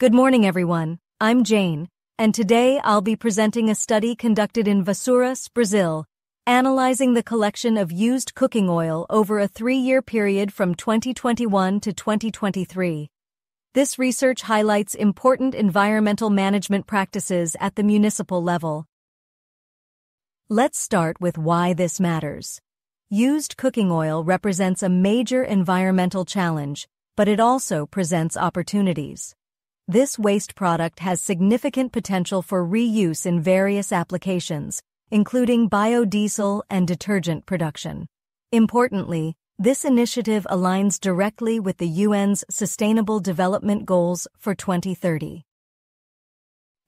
Good morning, everyone. I'm Jane, and today I'll be presenting a study conducted in Vassouras, Brazil, analyzing the collection of used cooking oil over a three-year period from 2021 to 2023. This research highlights important environmental management practices at the municipal level. Let's start with why this matters. Used cooking oil represents a major environmental challenge, but it also presents opportunities. This waste product has significant potential for reuse in various applications, including biodiesel and detergent production. Importantly, this initiative aligns directly with the UN's Sustainable Development Goals for 2030.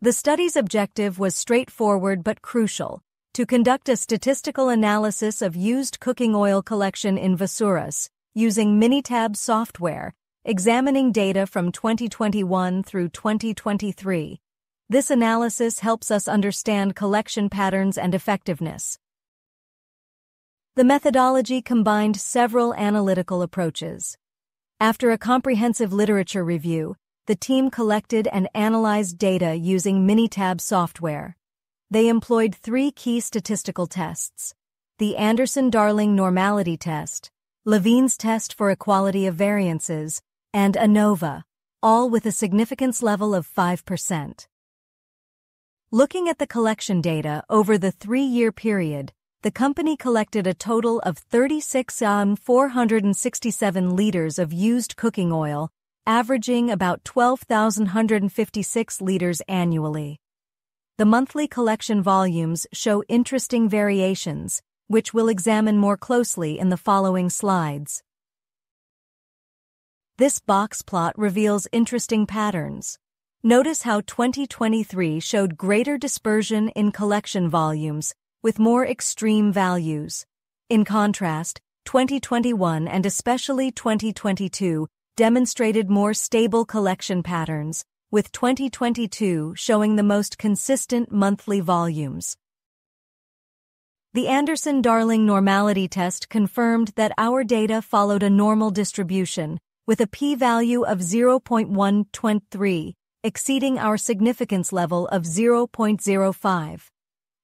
The study's objective was straightforward but crucial, to conduct a statistical analysis of used cooking oil collection in Vassouras using Minitab software examining data from 2021 through 2023. This analysis helps us understand collection patterns and effectiveness. The methodology combined several analytical approaches. After a comprehensive literature review, the team collected and analyzed data using Minitab software. They employed three key statistical tests. The Anderson-Darling normality test, Levene's test for equality of variances, and ANOVA, all with a significance level of 5%. Looking at the collection data over the three-year period, the company collected a total of 36,467 um, liters of used cooking oil, averaging about 12,156 liters annually. The monthly collection volumes show interesting variations, which we'll examine more closely in the following slides. This box plot reveals interesting patterns. Notice how 2023 showed greater dispersion in collection volumes, with more extreme values. In contrast, 2021 and especially 2022 demonstrated more stable collection patterns, with 2022 showing the most consistent monthly volumes. The Anderson-Darling normality test confirmed that our data followed a normal distribution, with a p-value of 0.123, exceeding our significance level of 0.05.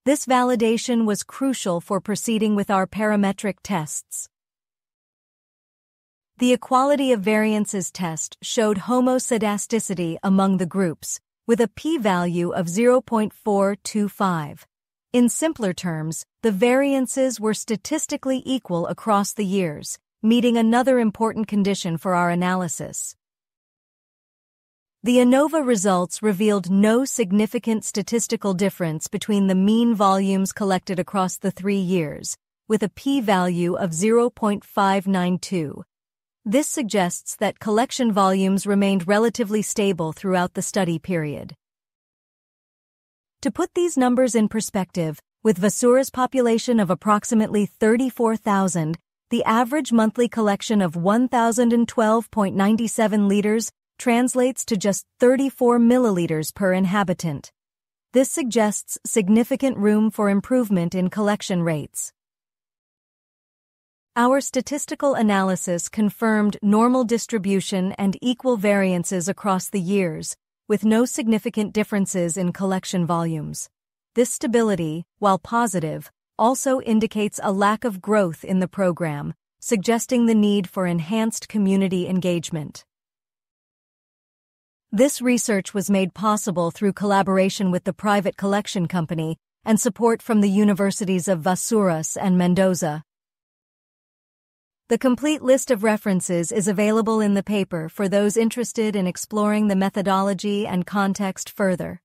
This validation was crucial for proceeding with our parametric tests. The equality of variances test showed homoscedasticity among the groups, with a p-value of 0.425. In simpler terms, the variances were statistically equal across the years, meeting another important condition for our analysis. The ANOVA results revealed no significant statistical difference between the mean volumes collected across the three years, with a p-value of 0.592. This suggests that collection volumes remained relatively stable throughout the study period. To put these numbers in perspective, with Vassouras' population of approximately 34,000, the average monthly collection of 1,012.97 liters translates to just 34 milliliters per inhabitant. This suggests significant room for improvement in collection rates. Our statistical analysis confirmed normal distribution and equal variances across the years, with no significant differences in collection volumes. This stability, while positive, also indicates a lack of growth in the program, suggesting the need for enhanced community engagement. This research was made possible through collaboration with the private collection company and support from the universities of Vassouras and Mendoza. The complete list of references is available in the paper for those interested in exploring the methodology and context further.